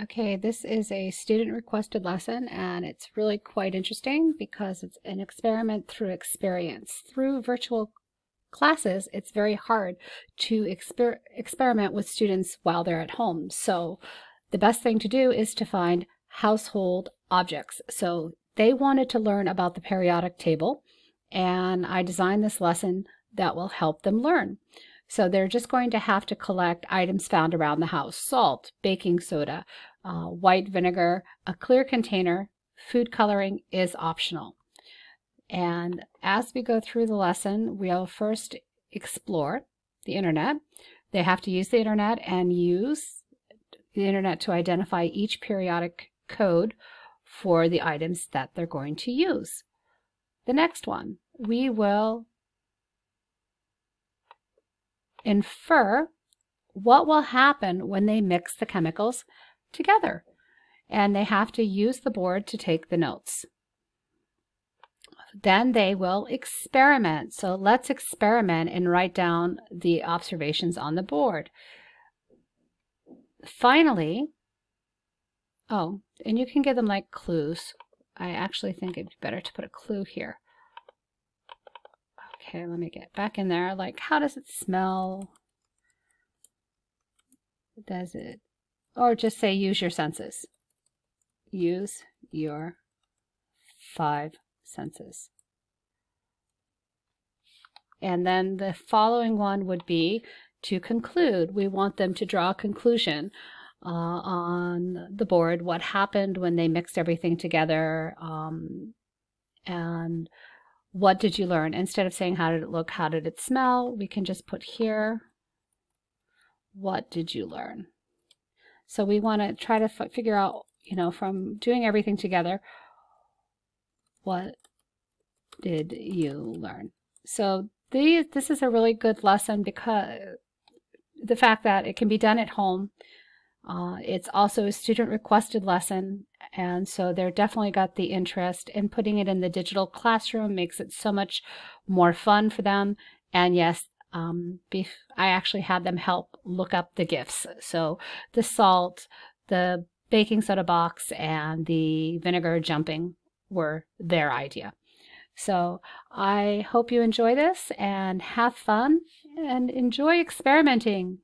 Okay, this is a student requested lesson and it's really quite interesting because it's an experiment through experience. Through virtual classes, it's very hard to exper experiment with students while they're at home. So the best thing to do is to find household objects. So they wanted to learn about the periodic table and I designed this lesson that will help them learn. So they're just going to have to collect items found around the house. Salt, baking soda, uh, white vinegar, a clear container. Food coloring is optional. And as we go through the lesson, we'll first explore the internet. They have to use the internet and use the internet to identify each periodic code for the items that they're going to use. The next one, we will infer what will happen when they mix the chemicals together. And they have to use the board to take the notes. Then they will experiment. So let's experiment and write down the observations on the board. Finally, oh, and you can give them like clues. I actually think it'd be better to put a clue here. Okay, let me get back in there. Like, how does it smell? Does it? Or just say use your senses. Use your five senses. And then the following one would be to conclude. We want them to draw a conclusion uh, on the board, what happened when they mixed everything together, um, and what did you learn? Instead of saying how did it look, how did it smell, we can just put here, what did you learn? So we want to try to figure out, you know, from doing everything together, what did you learn? So these, this is a really good lesson because the fact that it can be done at home. Uh, it's also a student requested lesson and so they're definitely got the interest and putting it in the digital classroom makes it so much more fun for them. And yes, um, I actually had them help look up the GIFs. So the salt, the baking soda box, and the vinegar jumping were their idea. So I hope you enjoy this and have fun and enjoy experimenting.